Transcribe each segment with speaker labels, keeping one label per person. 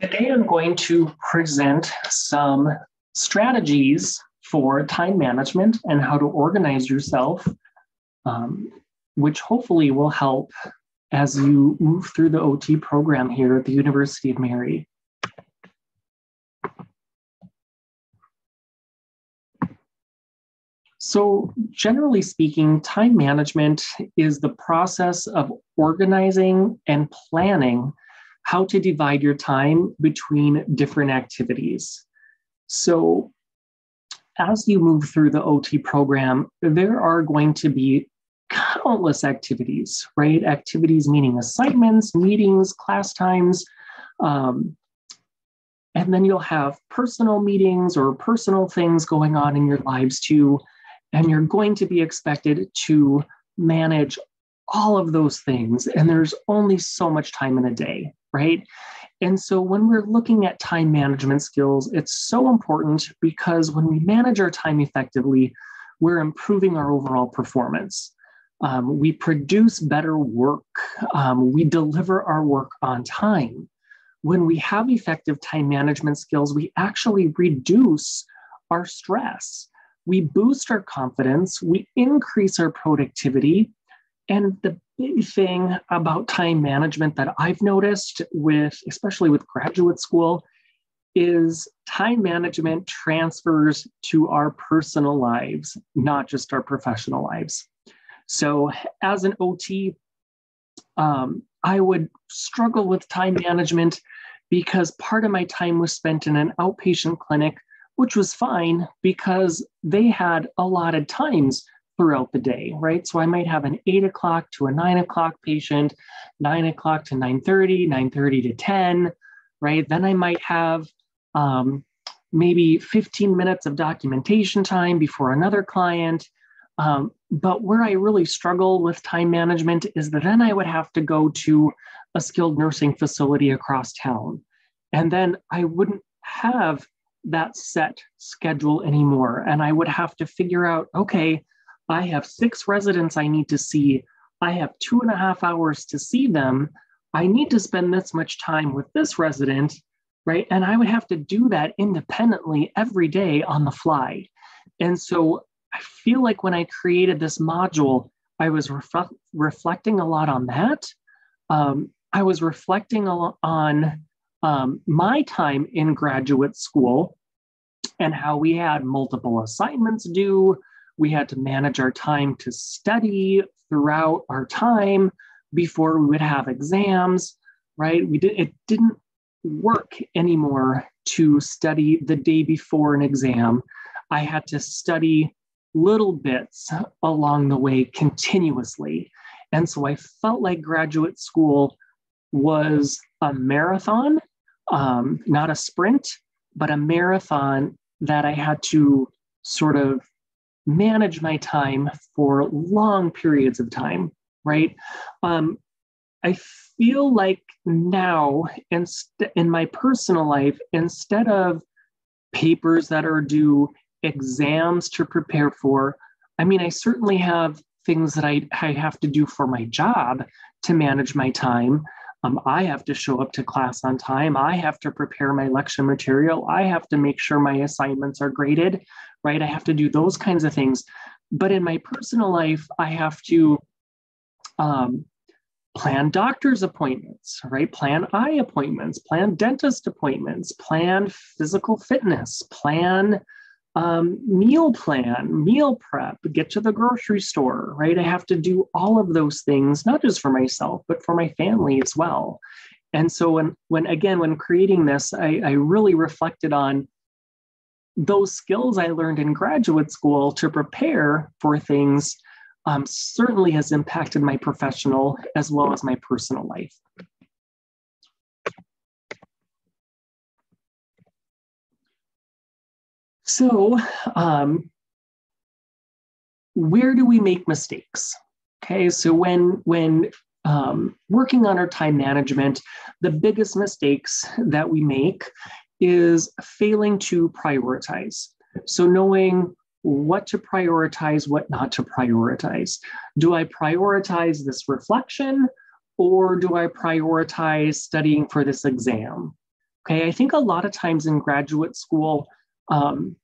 Speaker 1: Today I'm going to present some strategies for time management and how to organize yourself, um, which hopefully will help as you move through the OT program here at the University of Mary. So, generally speaking, time management is the process of organizing and planning how to divide your time between different activities. So, as you move through the OT program, there are going to be countless activities, right? Activities meaning assignments, meetings, class times. Um, and then you'll have personal meetings or personal things going on in your lives too. And you're going to be expected to manage all of those things. And there's only so much time in a day, right? And so when we're looking at time management skills, it's so important because when we manage our time effectively, we're improving our overall performance. Um, we produce better work. Um, we deliver our work on time. When we have effective time management skills, we actually reduce our stress. We boost our confidence. We increase our productivity. And the thing about time management that I've noticed with, especially with graduate school, is time management transfers to our personal lives, not just our professional lives. So, as an OT, um, I would struggle with time management because part of my time was spent in an outpatient clinic, which was fine because they had allotted times throughout the day, right? So I might have an eight o'clock to a nine o'clock patient, nine o'clock to 9:30, 9:30 to 10, right? Then I might have um, maybe 15 minutes of documentation time before another client. Um, but where I really struggle with time management is that then I would have to go to a skilled nursing facility across town. And then I wouldn't have that set schedule anymore. And I would have to figure out okay, I have six residents I need to see. I have two and a half hours to see them. I need to spend this much time with this resident, right? And I would have to do that independently every day on the fly. And so I feel like when I created this module, I was ref- reflecting a lot on that. Um, I was reflecting a lot on um, my time in graduate school and how we had multiple assignments due we had to manage our time to study throughout our time before we would have exams, right? We did it didn't work anymore to study the day before an exam. I had to study little bits along the way continuously. And so I felt like graduate school was a marathon, um, not a sprint, but a marathon that I had to sort of manage my time for long periods of time, right? Um, I feel like now, inst- in my personal life, instead of papers that are due, exams to prepare for, I mean, I certainly have things that I, I have to do for my job to manage my time. Um, I have to show up to class on time. I have to prepare my lecture material. I have to make sure my assignments are graded, right? I have to do those kinds of things. But in my personal life, I have to um, plan doctor's appointments, right? Plan eye appointments, plan dentist appointments, plan physical fitness, plan um, meal plan, meal prep, get to the grocery store, right? I have to do all of those things, not just for myself, but for my family as well. And so when, when again, when creating this, I, I really reflected on those skills I learned in graduate school to prepare for things um, certainly has impacted my professional as well as my personal life. So, um, where do we make mistakes? Okay, so when when um, working on our time management, the biggest mistakes that we make is failing to prioritize. So knowing what to prioritize, what not to prioritize. Do I prioritize this reflection or do I prioritize studying for this exam? Okay, I think a lot of times in graduate school, um,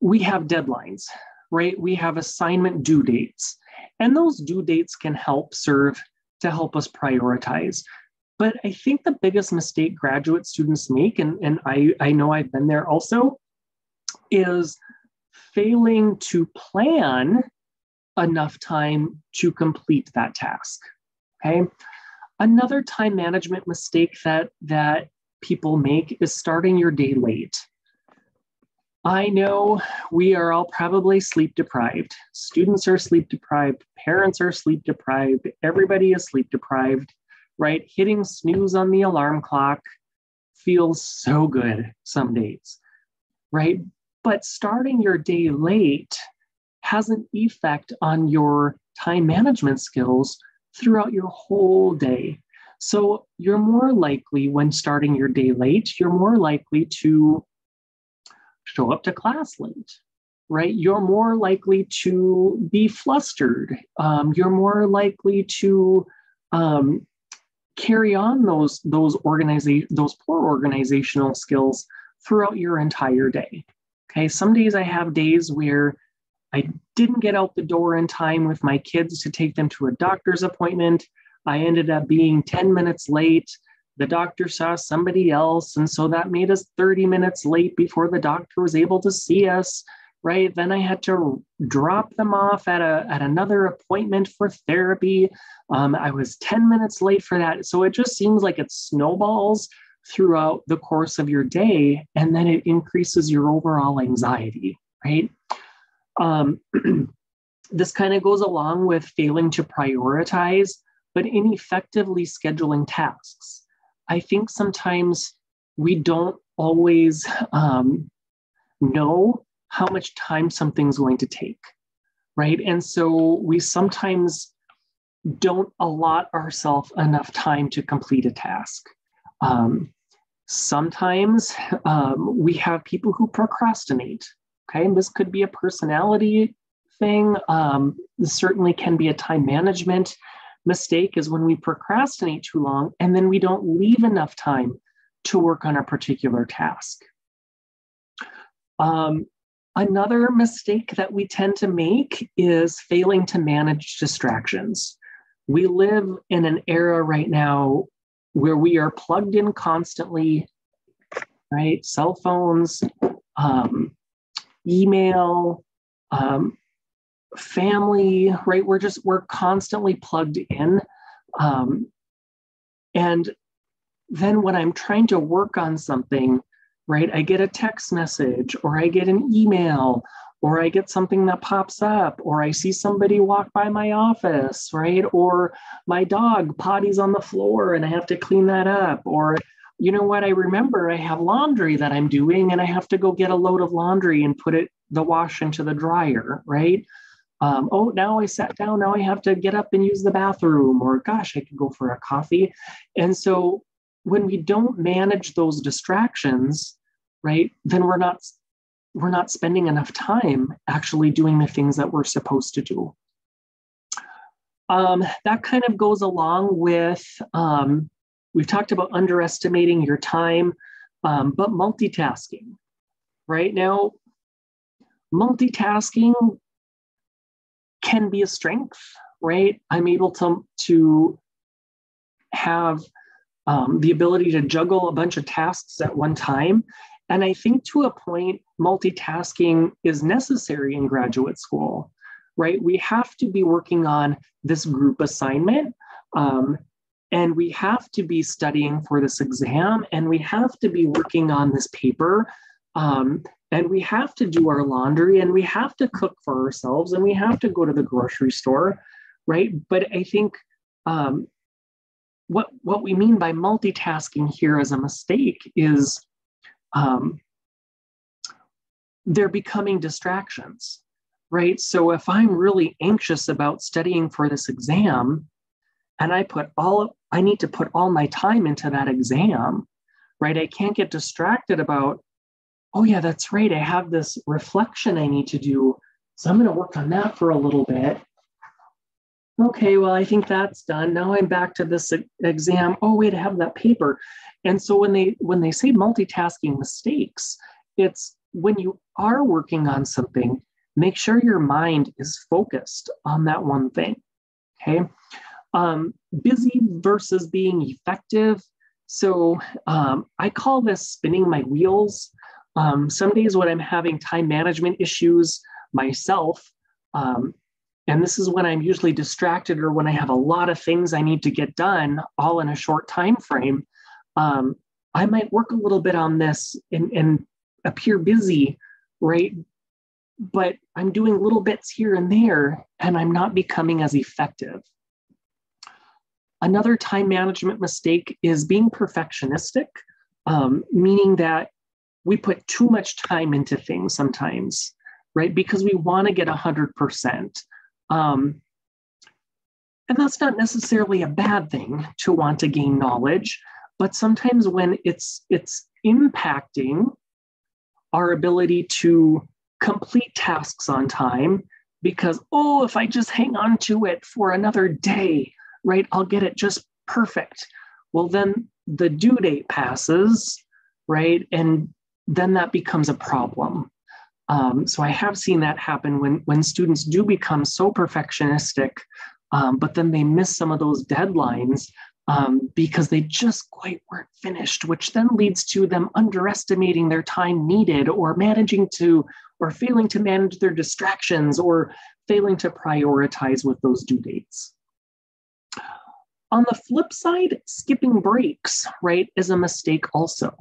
Speaker 1: we have deadlines, right? We have assignment due dates, and those due dates can help serve to help us prioritize. But I think the biggest mistake graduate students make, and, and I, I know I've been there also, is failing to plan enough time to complete that task. Okay. Another time management mistake that, that people make is starting your day late. I know we are all probably sleep deprived. Students are sleep deprived, parents are sleep deprived, everybody is sleep deprived, right? Hitting snooze on the alarm clock feels so good some days, right? But starting your day late has an effect on your time management skills throughout your whole day. So you're more likely, when starting your day late, you're more likely to show up to class late, right? You're more likely to be flustered. Um, you're more likely to um, carry on those those those poor organizational skills throughout your entire day. Okay, some days I have days where I didn't get out the door in time with my kids to take them to a doctor's appointment. I ended up being 10 minutes late the doctor saw somebody else. And so that made us 30 minutes late before the doctor was able to see us. Right. Then I had to drop them off at a at another appointment for therapy. Um, I was 10 minutes late for that. So it just seems like it snowballs throughout the course of your day, and then it increases your overall anxiety, right? Um, this kind of goes along with failing to prioritize, but ineffectively scheduling tasks. I think sometimes we don't always um, know how much time something's going to take, right? And so we sometimes don't allot ourselves enough time to complete a task. Um, sometimes um, we have people who procrastinate, okay? And this could be a personality thing. Um, certainly can be a time management mistake is when we procrastinate too long and then we don't leave enough time to work on a particular task. Um, another mistake that we tend to make is failing to manage distractions. We live in an era right now where we are plugged in constantly, right? Cell phones, um, email, um, family, right? We're just, we're constantly plugged in. Um, and then when I'm trying to work on something, right, I get a text message or I get an email or I get something that pops up, or I see somebody walk by my office, right? Or my dog potties on the floor and I have to clean that up. Or, you know what, I remember I have laundry that I'm doing and I have to go get a load of laundry and put it, the wash into the dryer, right? Um, oh, now I sat down, now I have to get up and use the bathroom, or gosh, I could go for a coffee. And so when we don't manage those distractions, right, then we're not we're not spending enough time actually doing the things that we're supposed to do. Um, that kind of goes along with um, we've talked about underestimating your time, um, but multitasking. Right now, multitasking can be a strength, right? I'm able to, to have um, the ability to juggle a bunch of tasks at one time. And I think to a point, multitasking is necessary in graduate school, right? We have to be working on this group assignment. Um, and we have to be studying for this exam and we have to be working on this paper um, and we have to do our laundry and we have to cook for ourselves and we have to go to the grocery store right? But i think um, what what we mean by multitasking here as a mistake is um, they're becoming distractions right? So if i'm really anxious about studying for this exam and i put all i need to put all my time into that exam right? I can't get distracted about oh, yeah, that's right. I have this reflection I need to do. So I'm going to work on that for a little bit. Okay, well, I think that's done. Now I'm back to this exam. Oh, wait, I have that paper. And so when they when they say multitasking mistakes, it's when you are working on something, make sure your mind is focused on that one thing. Okay. Um, busy versus being effective. So um, I call this spinning my wheels. Um, some days when I'm having time management issues myself, um, and this is when I'm usually distracted or when I have a lot of things I need to get done all in a short time frame. Um, I might work a little bit on this and, and appear busy, right? But I'm doing little bits here and there, and I'm not becoming as effective. Another time management mistake is being perfectionistic, um, meaning that we put too much time into things sometimes, right? Because we want to get 100%. Um, and that's not necessarily a bad thing to want to gain knowledge, but sometimes when it's it's impacting our ability to complete tasks on time because oh if i just hang on to it for another day right i'll get it just perfect well then the due date passes right and then that becomes a problem um, so I have seen that happen when when students do become so perfectionistic, um, but then they miss some of those deadlines um, because they just quite weren't finished, which then leads to them underestimating their time needed or managing to or failing to manage their distractions or failing to prioritize with those due dates. On the flip side, skipping breaks, right, is a mistake also.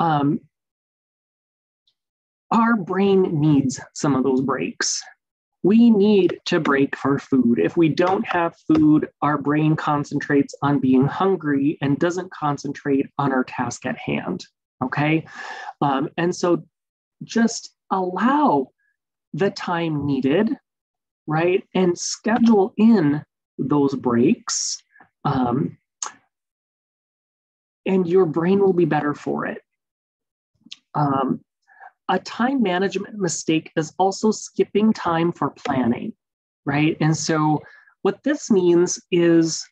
Speaker 1: Um, our brain needs some of those breaks. We need to break for food. If we don't have food, our brain concentrates on being hungry and doesn't concentrate on our task at hand. Okay. Um, and so just allow the time needed, right? And schedule in those breaks. Um, and your brain will be better for it. Um, a time management mistake is also skipping time for planning, right? And so, what this means is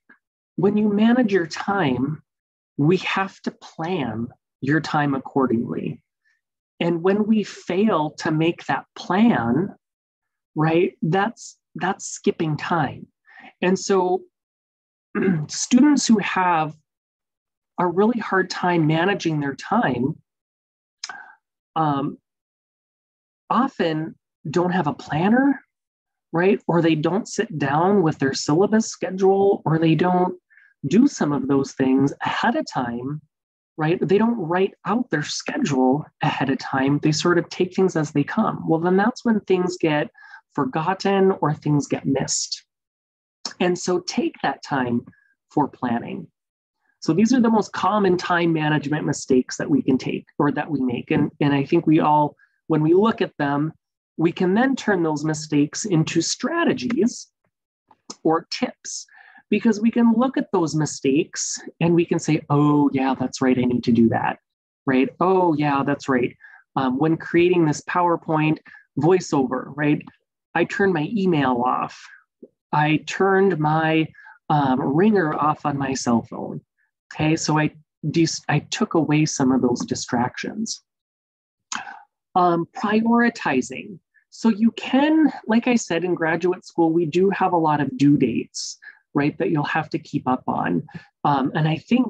Speaker 1: when you manage your time, we have to plan your time accordingly. And when we fail to make that plan, right, that's that's skipping time. And so students who have a really hard time managing their time um, often don't have a planner, right? Or they don't sit down with their syllabus schedule, or they don't do some of those things ahead of time, right? They don't write out their schedule ahead of time. They sort of take things as they come. Well, then that's when things get forgotten or things get missed. And so take that time for planning. So these are the most common time management mistakes that we can take or that we make. And, and I think we all when we look at them, we can then turn those mistakes into strategies or tips because we can look at those mistakes and we can say, oh, yeah, that's right, I need to do that. Right? Oh, yeah, that's right. Um, when creating this PowerPoint voiceover, right? I turned my email off. I turned my um, ringer off on my cell phone. Okay, so I, de- I took away some of those distractions um, prioritizing. So you can, like I said, in graduate school, we do have a lot of due dates, right, that you'll have to keep up on. Um, and I think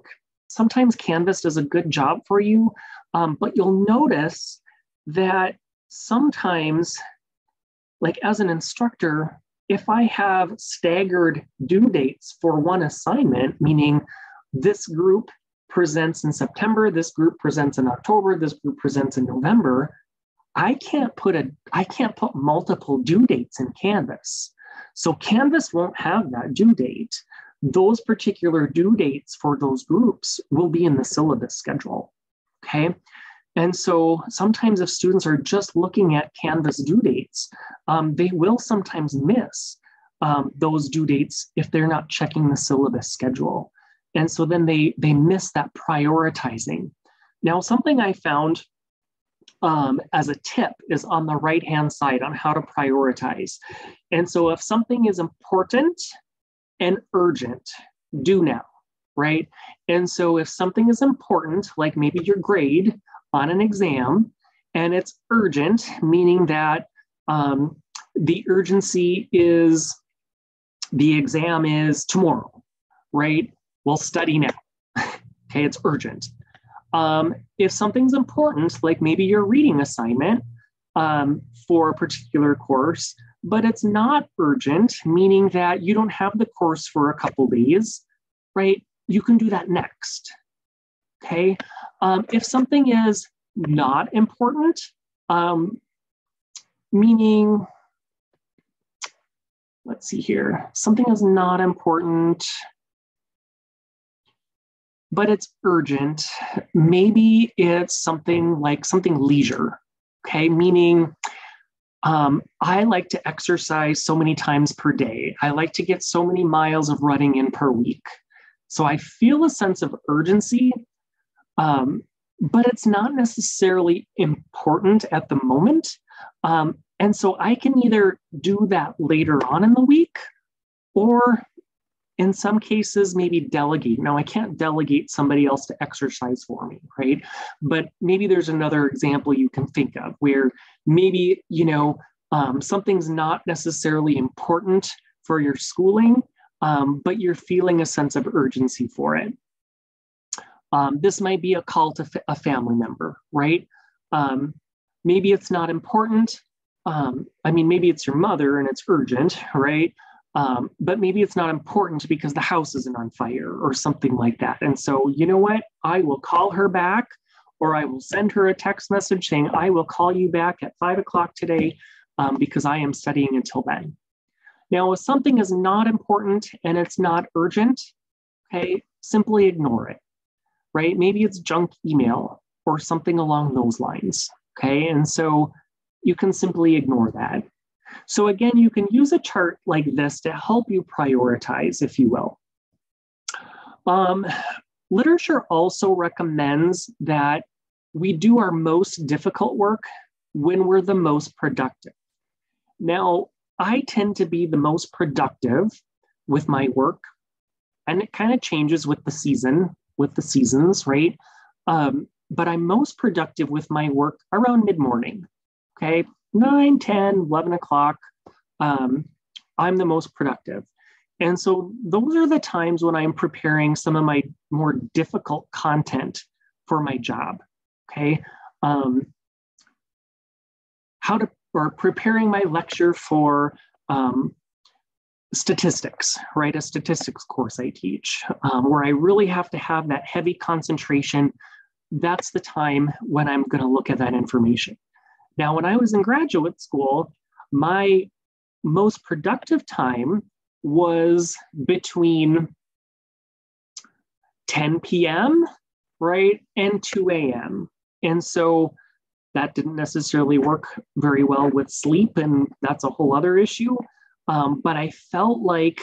Speaker 1: sometimes Canvas does a good job for you, um, but you'll notice that sometimes, like as an instructor, if I have staggered due dates for one assignment, meaning this group presents in September, this group presents in October, this group presents in November, I can't put a I can't put multiple due dates in Canvas. So Canvas won't have that due date. Those particular due dates for those groups will be in the syllabus schedule. Okay. And so sometimes if students are just looking at Canvas due dates, um, they will sometimes miss um, those due dates if they're not checking the syllabus schedule. And so then they, they miss that prioritizing. Now, something I found um, as a tip is on the right hand side on how to prioritize. And so if something is important and urgent, do now. right? And so if something is important, like maybe your grade on an exam, and it's urgent, meaning that um, the urgency is the exam is tomorrow, right? Well, study now. okay, it's urgent. Um, if something's important, like maybe your reading assignment um, for a particular course, but it's not urgent, meaning that you don't have the course for a couple days, right? You can do that next. Okay. Um, if something is not important, um, meaning, let's see here, something is not important, but it's urgent. Maybe it's something like something leisure, okay, meaning um, I like to exercise so many times per day. I like to get so many miles of running in per week. So I feel a sense of urgency, um, but it's not necessarily important at the moment. Um, and so I can either do that later on in the week or in some cases maybe delegate. Now i can't delegate somebody else to exercise for me right? But maybe there's another example you can think of where maybe you know um, something's not necessarily important for your schooling um, but you're feeling a sense of urgency for it. Um, this might be a call to a family member right? Um, maybe it's not important. Um, i mean maybe it's your mother and it's urgent right um, but maybe it's not important because the house isn't on fire or something like that. And so, you know what? I will call her back or I will send her a text message saying, I will call you back at five o'clock today um, because I am studying until then. Now, if something is not important and it's not urgent, okay, simply ignore it, right? Maybe it's junk email or something along those lines, okay? And so you can simply ignore that. So again, you can use a chart like this to help you prioritize, if you will. Um, literature also recommends that we do our most difficult work when we're the most productive. Now, I tend to be the most productive with my work, and it kind of changes with the season, with the seasons, right? Um, but I'm most productive with my work around mid morning. Okay. 9, 10, 11 o'clock, um, I'm the most productive. And so those are the times when I'm preparing some of my more difficult content for my job. Okay. Um, how to, or preparing my lecture for um, statistics, right? A statistics course I teach, um, where I really have to have that heavy concentration. That's the time when I'm going to look at that information. Now, when I was in graduate school, my most productive time was between 10 p.m., right, and 2 a.m. And so that didn't necessarily work very well with sleep, and that's a whole other issue. Um, but I felt like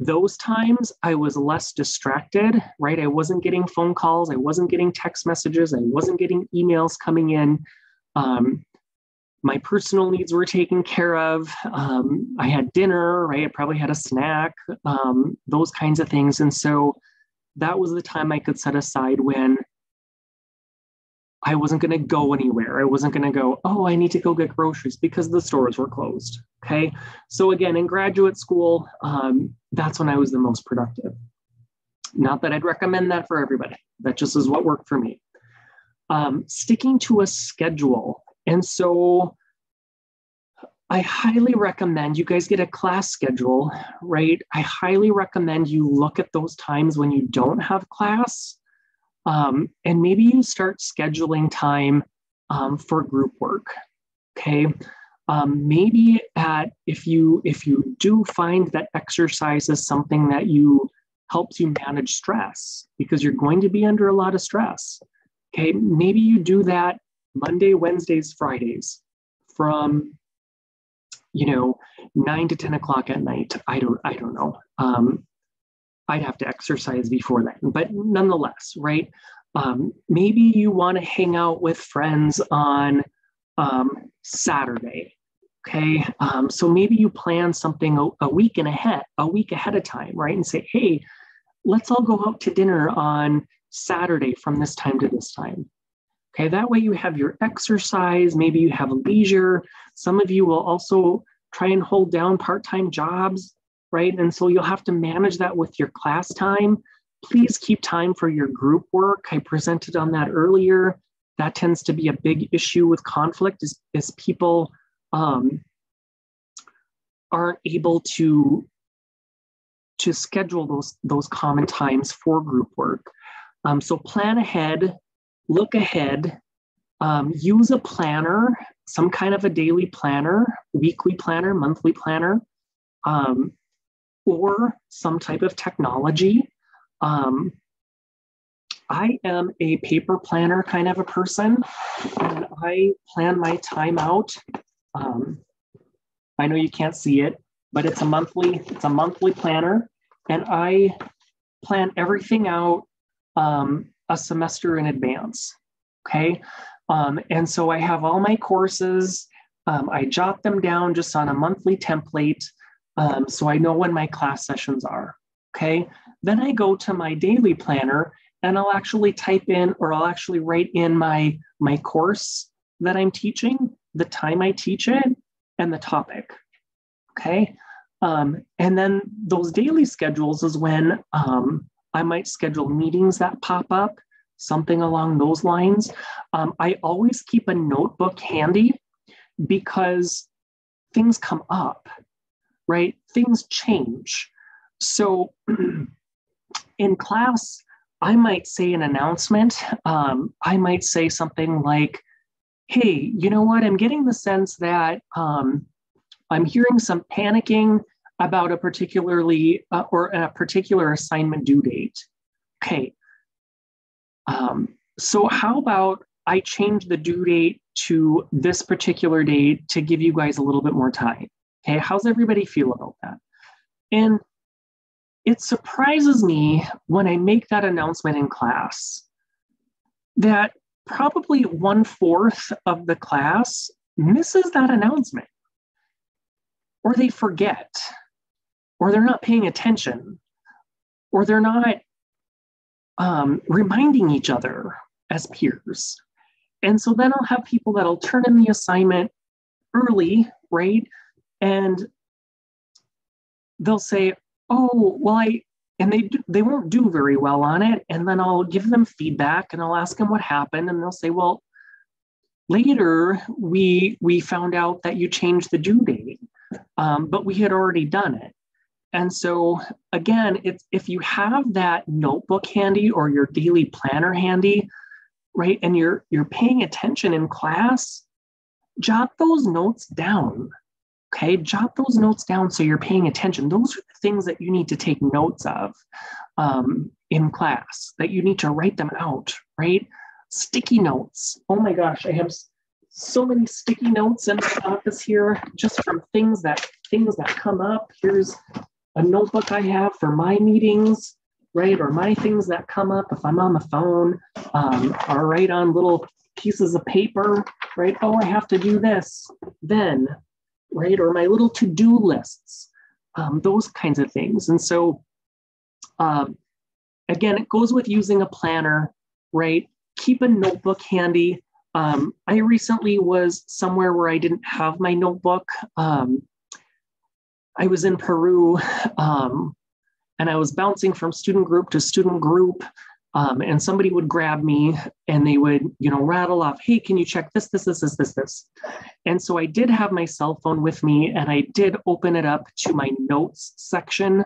Speaker 1: those times I was less distracted, right? I wasn't getting phone calls, I wasn't getting text messages, I wasn't getting emails coming in. Um, my personal needs were taken care of. Um, I had dinner, right? I probably had a snack, um, those kinds of things. And so that was the time I could set aside when I wasn't going to go anywhere. I wasn't going to go, oh, I need to go get groceries because the stores were closed. Okay. So, again, in graduate school, um, that's when I was the most productive. Not that I'd recommend that for everybody, that just is what worked for me um, sticking to a schedule. And so I highly recommend you guys get a class schedule, right? I highly recommend you look at those times when you don't have class. Um, and maybe you start scheduling time um, for group work. Okay. Um, maybe at if you if you do find that exercise is something that you helps you manage stress because you're going to be under a lot of stress Okay, maybe you do that Monday, Wednesdays, Fridays from you know nine to 10 o'clock at night. I don't I don't know. Um, I'd have to exercise before that, but nonetheless, right? Um, maybe you want to hang out with friends on um, Saturday. Okay, um, so maybe you plan something a, a week and ahead, a week ahead of time, right? And say, hey, let's all go out to dinner on Saturday from this time to this time. Okay, that way you have your exercise, maybe you have leisure. Some of you will also try and hold down part time jobs, right? And so you'll have to manage that with your class time. Please keep time for your group work. I presented on that earlier. That tends to be a big issue with conflict is, is people um, aren't able to to schedule those those common times for group work. Um, so plan ahead, look ahead, um, use a planner, some kind of a daily planner, weekly planner, monthly planner, um, or some type of technology. Um, I am a paper planner kind of a person, and I plan my time out. Um, I know you can't see it, but it's a monthly it's a monthly planner, and I plan everything out um, a semester in advance. Okay. Um, and so I have all my courses. Um, I jot them down just on a monthly template um, so I know when my class sessions are. Okay. Then I go to my daily planner and I'll actually type in or I'll actually write in my, my course that I'm teaching, the time I teach it, and the topic. Okay. Um, and then those daily schedules is when um, I might schedule meetings that pop up, something along those lines. Um, I always keep a notebook handy because things come up, right? Things change. So in class, I might say an announcement. Um, I might say something like, hey, you know what? I'm getting the sense that um, I'm hearing some panicking about a particularly uh, or a particular assignment due date. Okay. Um, so how about I change the due date to this particular date to give you guys a little bit more time? Okay, how's everybody feel about that? And it surprises me when I make that announcement in class that probably one fourth of the class misses that announcement or they forget or they're not paying attention, or they're not um, reminding each other as peers. And so then I'll have people that'll turn in the assignment early, right? And they'll say, "Oh, well, I," and they they won't do very well on it. And then I'll give them feedback and I'll ask them what happened, and they'll say, "Well, later we we found out that you changed the due date, um, but we had already done it." And so again, if you have that notebook handy or your daily planner handy, right, and you're you're paying attention in class, jot those notes down. Okay, jot those notes down so you're paying attention. Those are the things that you need to take notes of um, in class, that you need to write them out, right? Sticky notes. Oh my gosh, I have so many sticky notes in my office here just from things that things that come up. Here's a notebook I have for my meetings, right? Or my things that come up if I'm on the phone, um, or write on little pieces of paper, right? Oh, I have to do this then, right? Or my little to do lists, um, those kinds of things. And so, um, again, it goes with using a planner, right? Keep a notebook handy. Um, I recently was somewhere where I didn't have my notebook. Um, I was in Peru um, and I was bouncing from student group to student group. Um, and somebody would grab me and they would, you know, rattle off, hey, can you check this, this, this, this, this, this. And so I did have my cell phone with me and I did open it up to my notes section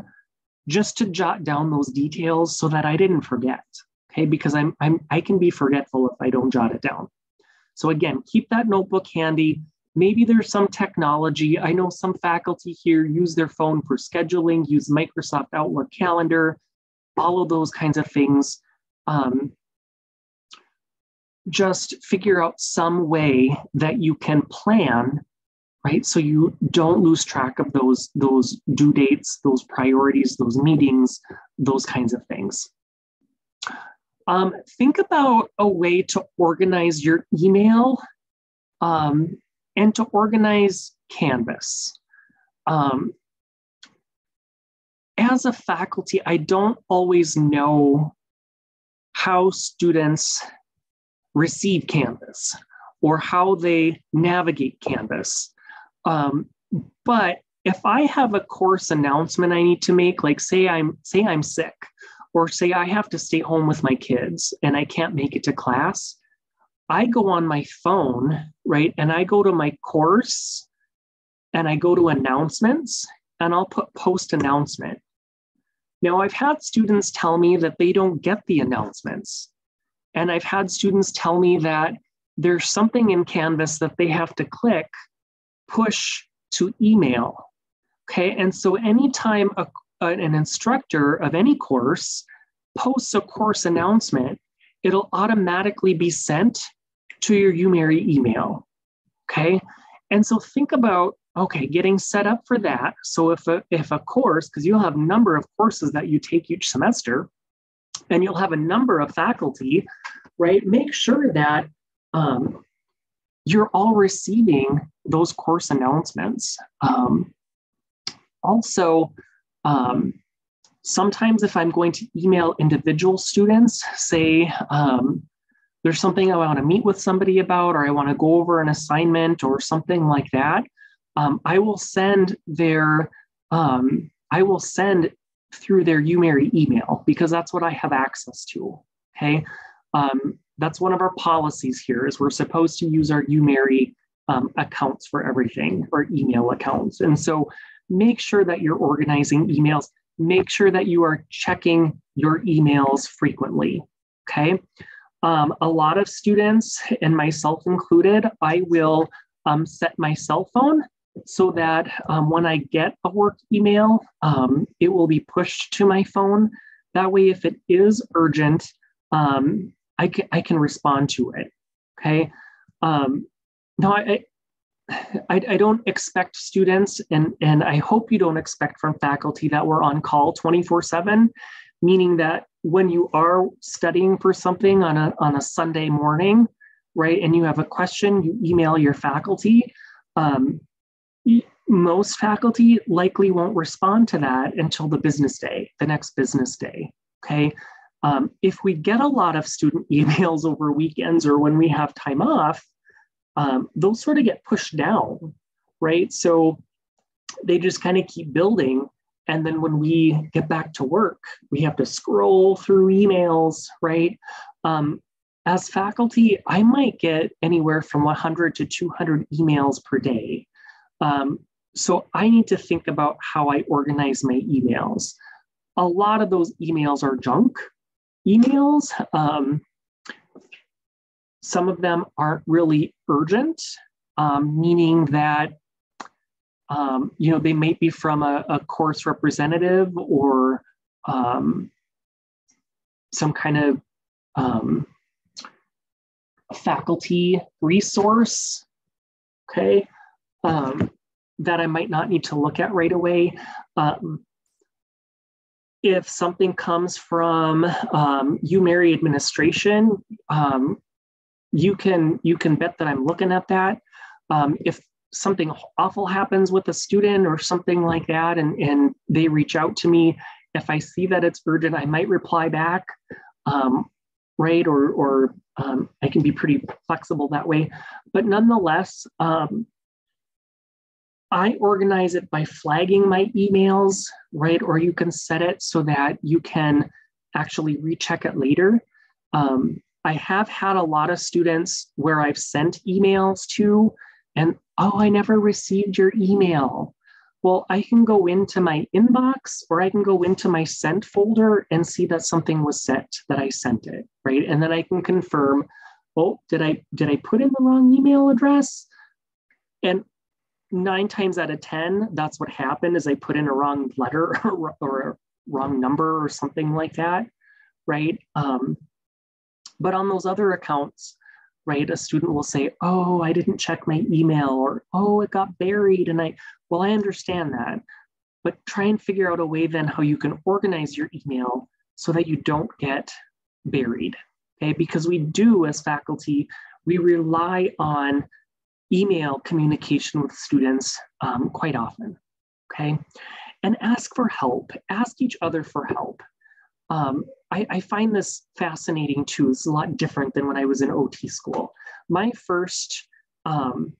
Speaker 1: just to jot down those details so that I didn't forget. Okay, because I'm, I'm I can be forgetful if I don't jot it down. So again, keep that notebook handy. Maybe there's some technology. I know some faculty here use their phone for scheduling, use Microsoft Outlook Calendar, all of those kinds of things. Um, just figure out some way that you can plan right so you don't lose track of those those due dates those priorities those meetings those kinds of things um, think about a way to organize your email um, and to organize Canvas. Um, as a faculty, I don't always know how students receive Canvas or how they navigate Canvas. Um, but if I have a course announcement I need to make, like say I'm say I'm sick, or say I have to stay home with my kids and I can't make it to class, I go on my phone, right? And I go to my course and I go to announcements and I'll put post announcement. Now, I've had students tell me that they don't get the announcements. And I've had students tell me that there's something in Canvas that they have to click, push to email. Okay. And so anytime a, an instructor of any course posts a course announcement, it'll automatically be sent to your UMary email. Okay. And so think about okay, getting set up for that. So if a, if a course, because you'll have a number of courses that you take each semester, and you'll have a number of faculty, right? Make sure that um, you're all receiving those course announcements. Um, also, um, sometimes if I'm going to email individual students, say um, there's something I want to meet with somebody about, or I want to go over an assignment or something like that, um, I will send their, um, I will send through their UMary email because that's what I have access to. Okay. Um, that's one of our policies here is we're supposed to use our UMary um, accounts for everything or email accounts. And so make sure that you're organizing emails. Make sure that you are checking your emails frequently. Okay. Um, a lot of students, and myself included, I will um, set my cell phone so that um, when I get a work email, um, it will be pushed to my phone. That way, if it is urgent, um, I, can, I can respond to it. Okay. Um, no, I, I, I, don't expect students, and, and I hope you don't expect from faculty that we're on call 24 7, meaning that when you are studying for something on a, on a Sunday morning, right, and you have a question, you email your faculty. Um, most faculty likely won't respond to that until the business day, the next business day. Okay. Um, if we get a lot of student emails over weekends or when we have time off, um, those sort of get pushed down, right? So they just kind of keep building. And then when we get back to work, we have to scroll through emails, right? Um, as faculty, I might get anywhere from 100 to 200 emails per day. Um, so I need to think about how I organize my emails. A lot of those emails are junk emails. Um, some of them aren't really urgent, um, meaning that um, you know they might be from a, a course representative or um, some kind of um, faculty resource. Okay, um, that I might not need to look at right away. Um, if something comes from um, UMary administration, um, you can you can bet that I'm looking at that. Um, if something awful happens with a student or something like that, and, and they reach out to me, if I see that it's urgent, I might reply back, um, right? Or or um, I can be pretty flexible that way. But nonetheless, um, I organize it by flagging my emails, right? Or you can set it so that you can actually recheck it later. Um, I have had a lot of students where I've sent emails to, and oh, I never received your email. Well, I can go into my inbox or I can go into my sent folder and see that something was sent, that I sent it, right? And then I can confirm, oh, did I did I put in the wrong email address? And nine times out of 10, that's what happened is I put in a wrong letter or, or a wrong number or something like that, right? Um, but on those other accounts, right, a student will say, oh, I didn't check my email or, oh, it got buried. And I, well, I understand that, but try and figure out a way then how you can organize your email so that you don't get buried, okay? Because we do as faculty, we rely on email communication with students um, quite often. Okay. and ask for help, ask each other for help. Um, I, I, find this fascinating too. It's a lot different than when I was in OT school. My first um,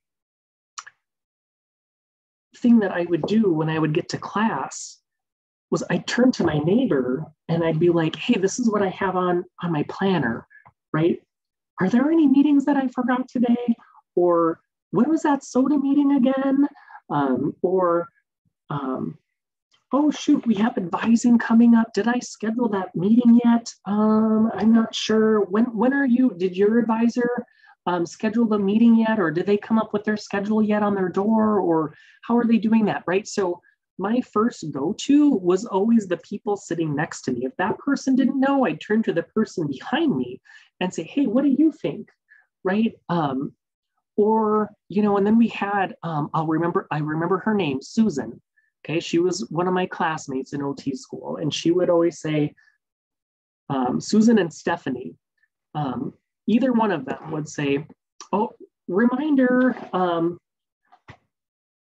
Speaker 1: thing that I would do when I would get to class was I'd turn to my neighbor and I'd be like, hey, this is what I have on, on my planner, right? Are there any meetings that I forgot today? Or when was that SOTA meeting again? Um, or um, oh shoot, we have advising coming up. Did I schedule that meeting yet? Um, I'm not sure. When when are you? Did your advisor um, schedule the meeting yet, or did they come up with their schedule yet on their door, or how are they doing that? Right. So my first go-to was always the people sitting next to me. If that person didn't know, I'd turn to the person behind me and say, "Hey, what do you think?" Right. Um, or you know, and then we had um, I'll remember I remember her name, Susan Okay, she was one of my classmates in OT school, and she would always say, um, Susan and Stephanie, um, either one of them would say, Oh, reminder,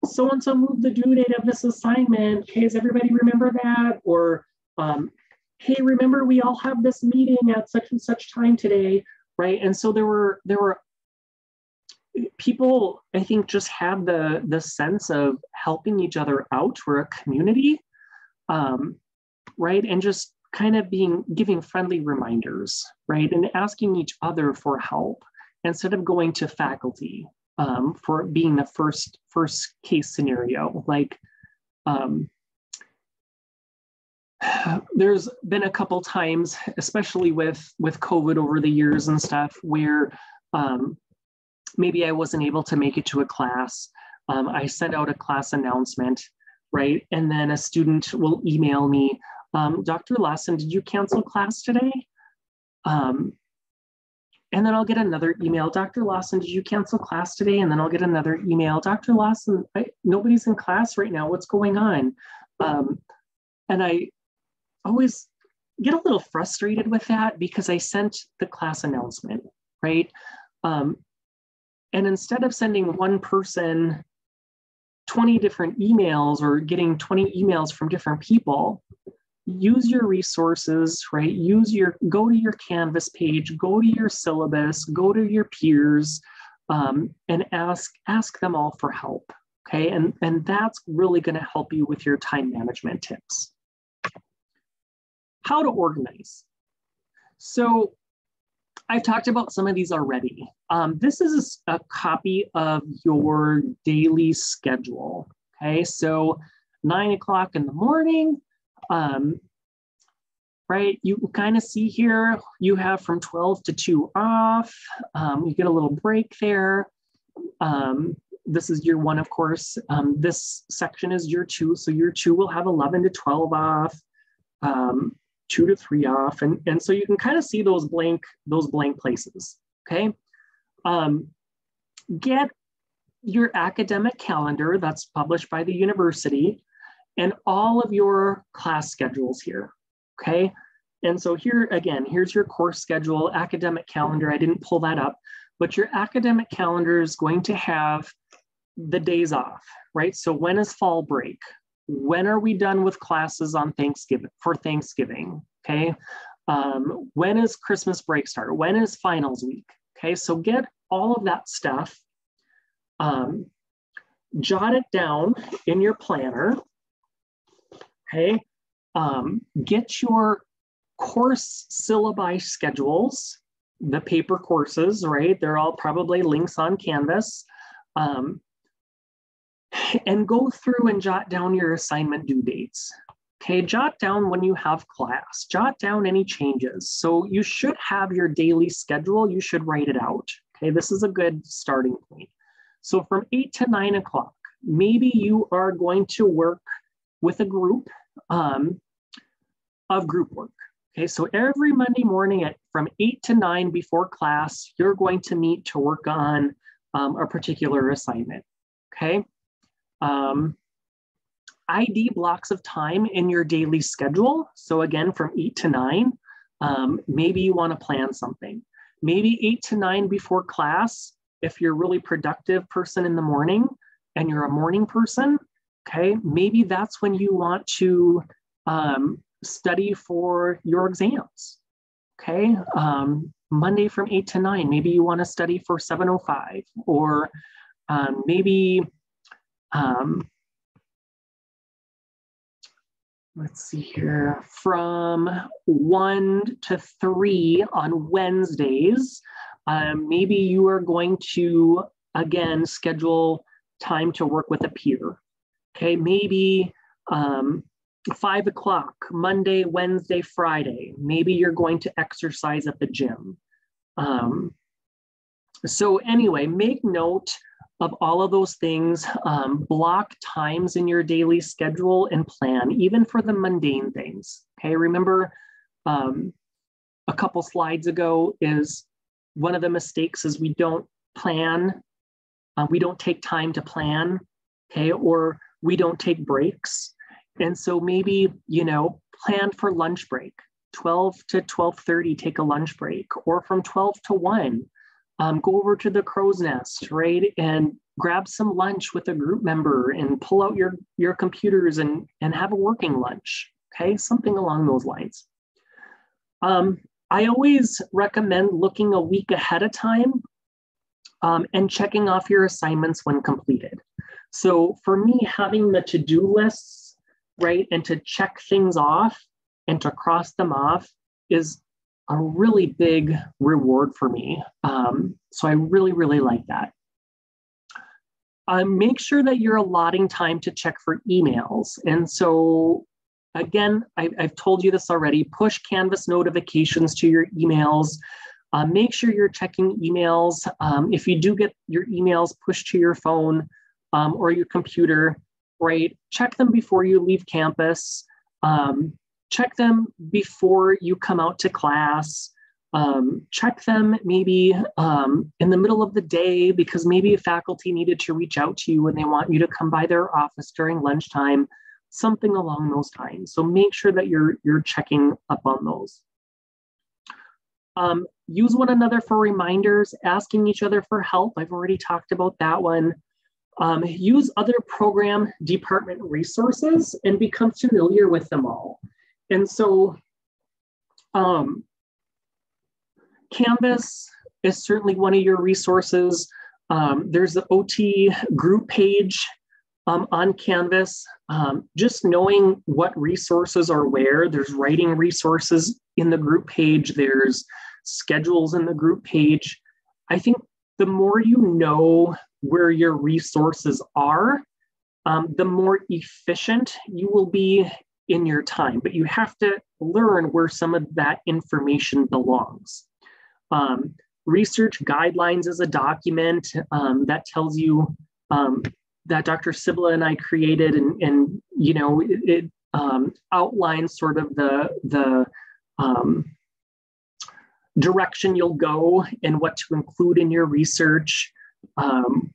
Speaker 1: so and so moved the due date of this assignment. Okay, does everybody remember that? Or, um, hey, remember we all have this meeting at such and such time today, right? And so there were there were people i think just have the the sense of helping each other out. We're a community um, right? And just kind of being giving friendly reminders right? And asking each other for help instead of going to faculty um, for being the first first case scenario. Like um, there's been a couple times especially with with covid over the years and stuff where um, maybe I wasn't able to make it to a class. Um, I sent out a class announcement, right? And then a student will email me, um, Dr. Lawson, did you cancel class today? Um, and then I'll get another email, Dr. Lawson, did you cancel class today? And then I'll get another email, Dr. Lawson, I, nobody's in class right now. What's going on? Um, and I always get a little frustrated with that because I sent the class announcement, right? Um, and instead of sending one person 20 different emails or getting 20 emails from different people, use your resources, right? Use your, go to your Canvas page, go to your syllabus, go to your peers, um, and ask, ask them all for help, okay? And, and that's really gonna help you with your time management tips. How to organize. So I've talked about some of these already. Um, this is a, a, copy of your daily schedule. Okay, so nine o'clock in the morning, um, right? You kind of see here, you have from 12 to 2 off. Um, you get a little break there. Um, this is year one, of course. Um, this section is year two, so year two will have 11 to 12 off. Um, two to three off. And, and so you can kind of see those blank, those blank places, okay? Um, get your academic calendar that's published by the university and all of your class schedules here, okay? And so here, again, here's your course schedule, academic calendar. I didn't pull that up, but your academic calendar is going to have the days off, right? So when is fall break? When are we done with classes on Thanksgiving for Thanksgiving? Okay. Um, when is Christmas break start? When is finals week? Okay. So get all of that stuff, um, jot it down in your planner. Okay. Um, get your course syllabi schedules, the paper courses, right? They're all probably links on Canvas. Um, and go through and jot down your assignment due dates. Okay, jot down when you have class, jot down any changes. So you should have your daily schedule, you should write it out. Okay, this is a good starting point. So from eight to nine o'clock, maybe you are going to work with a group um, of group work. Okay, so every Monday morning at from eight to nine before class, you're going to meet to work on um, a particular assignment. Okay, um, ID blocks of time in your daily schedule. So again, from eight to nine, um, maybe you want to plan something. Maybe eight to nine before class, if you're a really productive person in the morning and you're a morning person, Okay, maybe that's when you want to um, study for your exams. Okay, um, Monday from 8 to 9, maybe you want to study for 705, or um, maybe, um, let's see here, from 1 to 3 on Wednesdays, um, maybe you are going to, again, schedule time to work with a peer. Okay, maybe um, five o'clock, Monday, Wednesday, Friday. Maybe you're going to exercise at the gym. Um, so, anyway, make note of all of those things. Um, block times in your daily schedule and plan, even for the mundane things. Okay, remember um, a couple slides ago is one of the mistakes is we don't plan, uh, we don't take time to plan, okay, or we don't take breaks. And so maybe, you know, plan for lunch break, 12 to 12.30, take a lunch break, or from 12 to 1, um, go over to the crow's nest, right? And grab some lunch with a group member and pull out your, your computers and, and have a working lunch, okay? Something along those lines. Um, I always recommend looking a week ahead of time um, and checking off your assignments when completed. So for me, having the to-do lists, right, and to check things off and to cross them off is a really big reward for me. Um, so I really, really like that. Um, make sure that you're allotting time to check for emails. And so again, I, have told you this already, push Canvas notifications to your emails. Uh, make sure you're checking emails. Um, if you do get your emails pushed to your phone, um, or your computer, right? Check them before you leave campus. Um, check them before you come out to class. Um, check them maybe um, in the middle of the day because maybe a faculty needed to reach out to you and they want you to come by their office during lunchtime, something along those lines. So make sure that you're you're checking up on those. Um, use one another for reminders, asking each other for help. I've already talked about that one. Um, use other program department resources and become familiar with them all. And so um, Canvas is certainly one of your resources. Um, there's the OT group page um, on Canvas. Um, just knowing what resources are where, there's writing resources in the group page, there's schedules in the group page. I think the more you know where your resources are, um, the more efficient you will be in your time. But you have to learn where some of that information belongs. Um, research guidelines is a document um, that tells you um, that Dr. Sibla and I created, and, and you know it, it um, outlines sort of the the um, direction you'll go and what to include in your research. Um,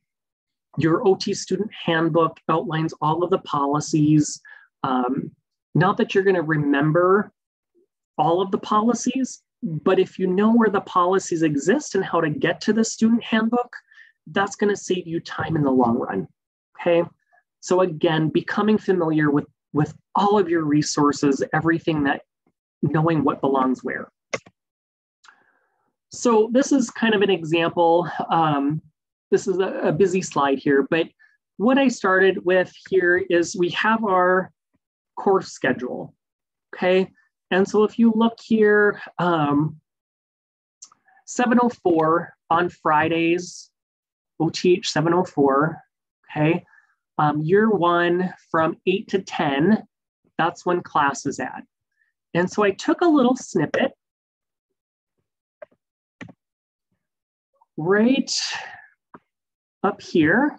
Speaker 1: your OT student handbook outlines all of the policies. Um, not that you're going to remember all of the policies, but if you know where the policies exist and how to get to the student handbook, that's going to save you time in the long run. Okay. So again, becoming familiar with, with all of your resources, everything that knowing what belongs where. So this is kind of an example. Um, this is a, a busy slide here, but what I started with here is we have our course schedule, okay? And so if you look here, um, 704 on Fridays, OTH 704, okay? Um, year one from 8 to 10, that's when class is at. And so I took a little snippet right up here,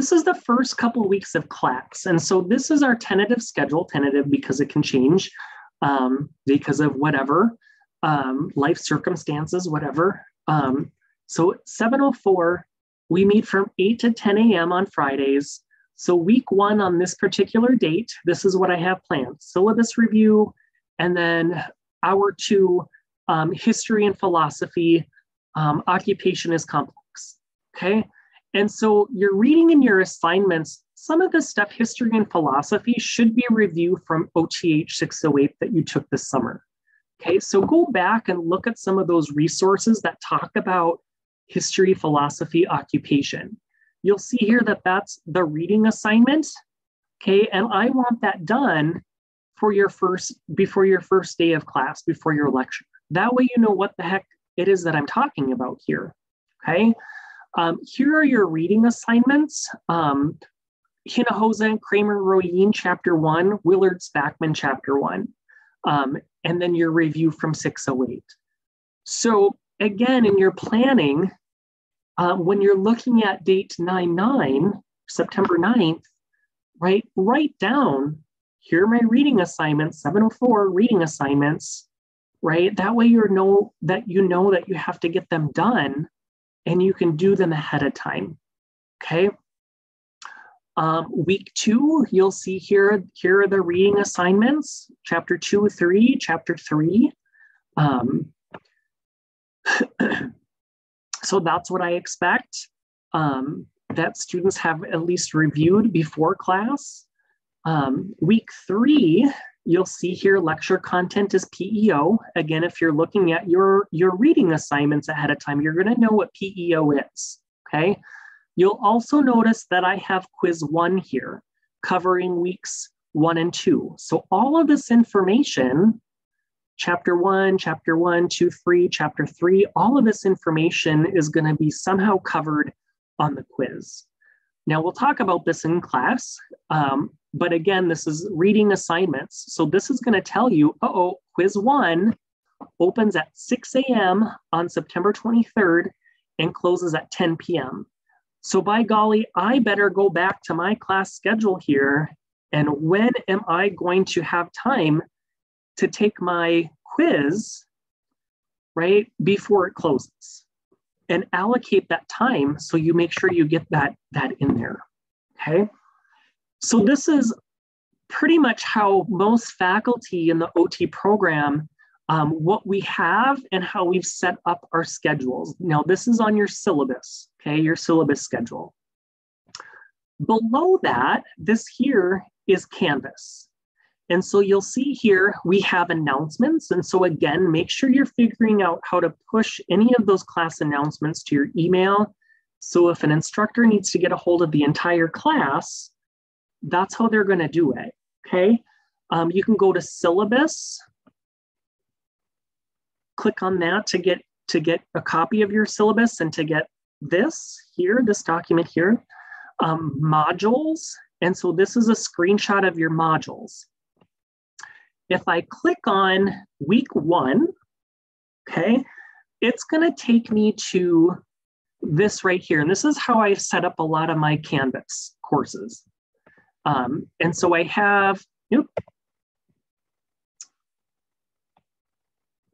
Speaker 1: this is the first couple weeks of class. And so this is our tentative schedule, tentative because it can change um, because of whatever, um, life circumstances, whatever. Um, so 7.04, we meet from 8 to 10 a.m. on Fridays. So week one on this particular date, this is what I have planned. Syllabus review, and then hour two, um, history and philosophy, um, occupation is complex. Okay. And so your reading and your assignments some of the stuff, history and philosophy, should be review from OTH 608 that you took this summer. Okay, so go back and look at some of those resources that talk about history, philosophy, occupation. You'll see here that that's the reading assignment. Okay, and I want that done for your first, before your first day of class, before your lecture. That way you know what the heck it is that I'm talking about here. Okay, um, here are your reading assignments. Um, Hinojosa, Kramer, Royeen, chapter one, Willard Spackman, chapter one, um, and then your review from 608. So again, in your planning, uh, when you're looking at date 9-9, September 9th, right, write down, here are my reading assignments, 704 reading assignments, right? That way you know that you know that you have to get them done and you can do them ahead of time, okay? Um, week two, you'll see here, here are the reading assignments, chapter two, three, chapter three. Um, so that's what I expect um, that students have at least reviewed before class. Um, week three, you'll see here lecture content is PEO. Again, if you're looking at your, your reading assignments ahead of time, you're gonna know what PEO is, okay? You'll also notice that I have quiz one here covering weeks one and two. So all of this information, chapter one, chapter one, two, three, chapter three, all of this information is gonna be somehow covered on the quiz. Now we'll talk about this in class, um, but again, this is reading assignments. So this is gonna tell you, uh-oh, quiz one opens at 6 a.m. on September 23rd and closes at 10 p.m. So by golly, I better go back to my class schedule here. And when am I going to have time to take my quiz, right, before it closes? And allocate that time so you make sure you get that, that in there, okay? So this is pretty much how most faculty in the OT program um, what we have and how we've set up our schedules. Now, this is on your syllabus, okay, your syllabus schedule. Below that, this here is Canvas. And so you'll see here, we have announcements. And so again, make sure you're figuring out how to push any of those class announcements to your email. So if an instructor needs to get a hold of the entire class, that's how they're gonna do it, okay? Um, you can go to syllabus, click on that to get to get a copy of your syllabus and to get this here, this document here, um, modules. And so this is a screenshot of your modules. If I click on week one, okay, it's gonna take me to this right here. And this is how I set up a lot of my Canvas courses. Um, and so I have,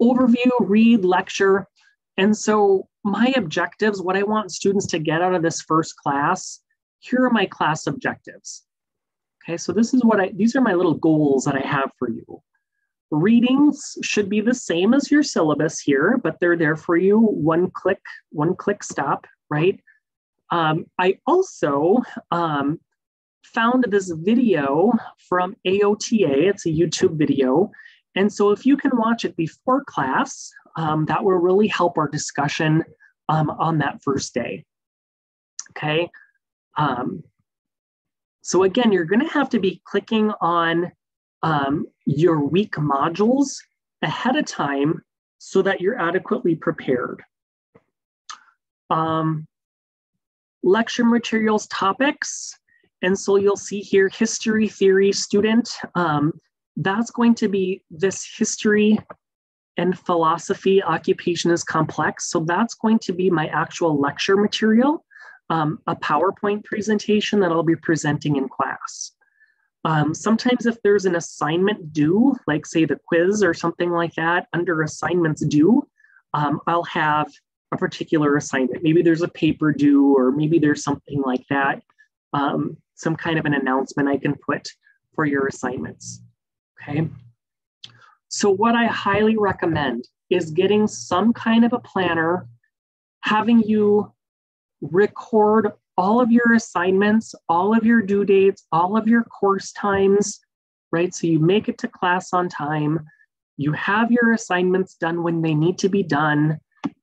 Speaker 1: overview, read, lecture. And so my objectives, what I want students to get out of this first class, here are my class objectives. Okay, so this is what I, these are my little goals that I have for you. Readings should be the same as your syllabus here, but they're there for you, one click, one click stop, right? Um, I also um, found this video from AOTA, it's a YouTube video, and so if you can watch it before class, um, that will really help our discussion um, on that first day. Okay. Um, so again, you're going to have to be clicking on um, your week modules ahead of time so that you're adequately prepared. Um, lecture materials topics. And so you'll see here, history theory student. Um, that's going to be this history and philosophy occupation is complex. So that's going to be my actual lecture material, um, a PowerPoint presentation that I'll be presenting in class. Um, sometimes if there's an assignment due, like say the quiz or something like that, under assignments due, um, I'll have a particular assignment. Maybe there's a paper due or maybe there's something like that, um, some kind of an announcement I can put for your assignments. Okay. So, what I highly recommend is getting some kind of a planner, having you record all of your assignments, all of your due dates, all of your course times, right? So you make it to class on time, you have your assignments done when they need to be done,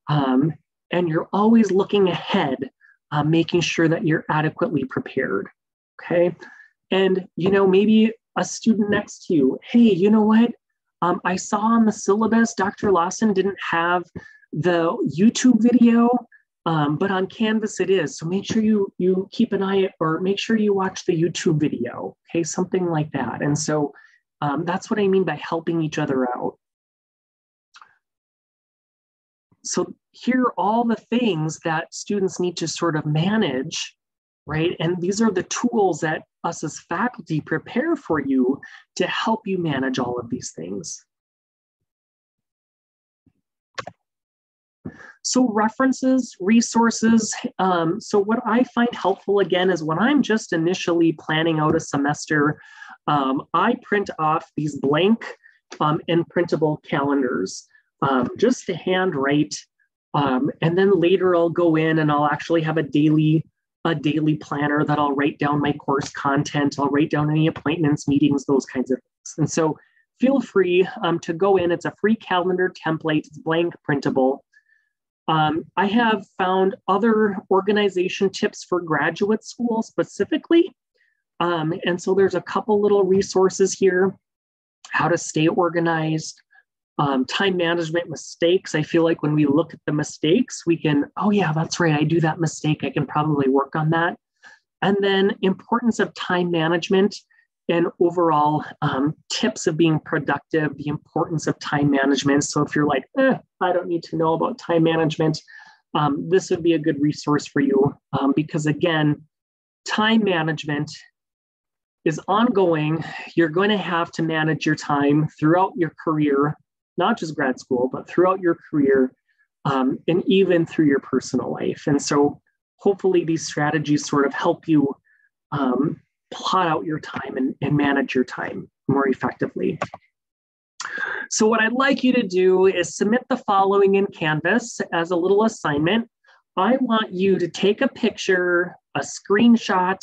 Speaker 1: um, and you're always looking ahead, uh, making sure that you're adequately prepared. Okay. And, you know, maybe a student next to you, hey, you know what? Um, I saw on the syllabus, Dr. Lawson didn't have the YouTube video, um, but on Canvas it is. So make sure you you keep an eye or make sure you watch the YouTube video. Okay, something like that. And so um, that's what I mean by helping each other out. So here are all the things that students need to sort of manage, right? And these are the tools that us as faculty prepare for you to help you manage all of these things. So references, resources. Um, so what I find helpful again is when I'm just initially planning out a semester, um, I print off these blank um, and printable calendars um, just to handwrite. Um, and then later I'll go in and I'll actually have a daily a daily planner that I'll write down my course content. I'll write down any appointments, meetings, those kinds of things. And so feel free um, to go in. It's a free calendar template. It's blank printable. Um, I have found other organization tips for graduate school specifically. Um, and so there's a couple little resources here, how to stay organized, um, time management mistakes. I feel like when we look at the mistakes, we can, oh yeah, that's right, I do that mistake. I can probably work on that. And then importance of time management and overall um, tips of being productive, the importance of time management. So if you're like, eh, I don't need to know about time management, um, this would be a good resource for you um, because again, time management is ongoing. You're going to have to manage your time throughout your career, not just grad school, but throughout your career um, and even through your personal life. And so hopefully these strategies sort of help you um, plot out your time and, and manage your time more effectively. So what I'd like you to do is submit the following in Canvas as a little assignment. I want you to take a picture, a screenshot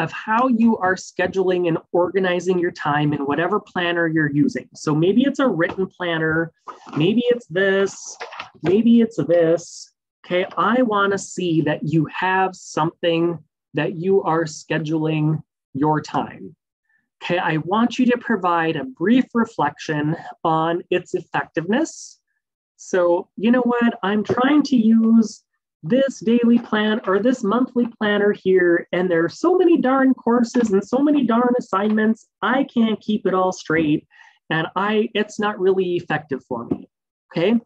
Speaker 1: of how you are scheduling and organizing your time in whatever planner you're using. So maybe it's a written planner, maybe it's this, maybe it's this. Okay, I want to see that you have something that you are scheduling your time. Okay, I want you to provide a brief reflection on its effectiveness. So, you know what? I'm trying to use this daily plan or this monthly planner here, and there are so many darn courses and so many darn assignments. I can't keep it all straight, and I it's not really effective for me. Okay.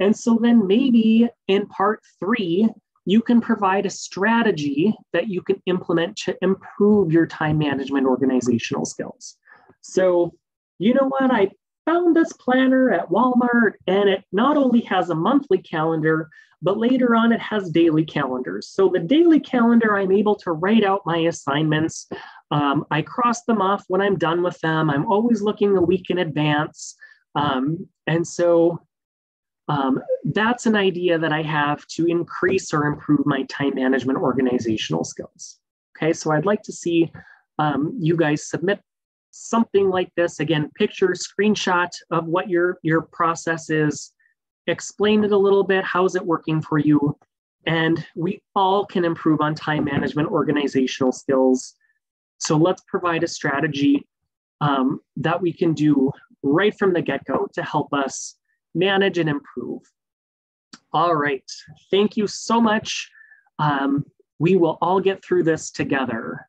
Speaker 1: And so then maybe in part three, you can provide a strategy that you can implement to improve your time management organizational skills. So, you know what? I found this planner at Walmart and it not only has a monthly calendar, but later on it has daily calendars. So, the daily calendar, I'm able to write out my assignments. Um, I cross them off when I'm done with them. I'm always looking a week in advance. Um, and so um, that's an idea that I have to increase or improve my time management organizational skills. Okay, so I'd like to see um, you guys submit something like this. Again, picture, screenshot of what your, your process is, explain it a little bit, how's it working for you? And we all can improve on time management organizational skills. So let's provide a strategy um, that we can do right from the get-go to help us manage and improve. All right, thank you so much. Um, we will all get through this together.